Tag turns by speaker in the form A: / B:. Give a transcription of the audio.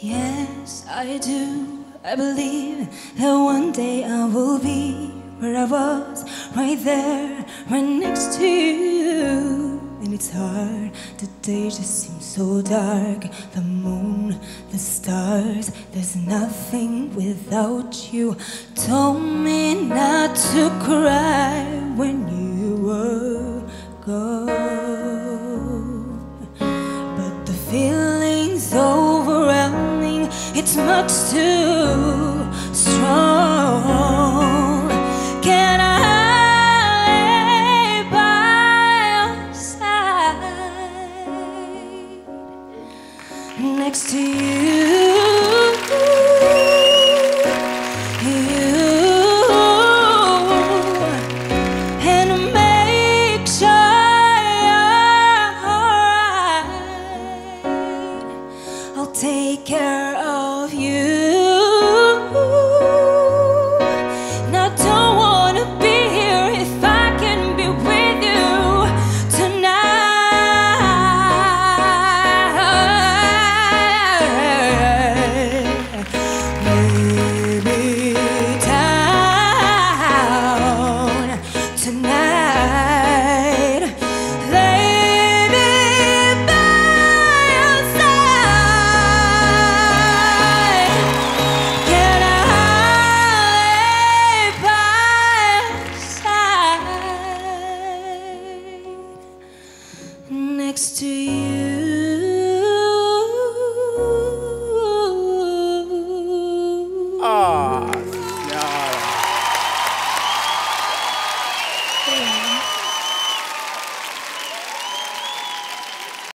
A: Yes, I do. I believe that one day I will be where I was, right there, right next to you. And it's hard, the day just seems so dark. The moon, the stars, there's nothing without you. Told me not to cry when you it's much too strong. Can I lay by your side next to you? Take care of you. Next to you?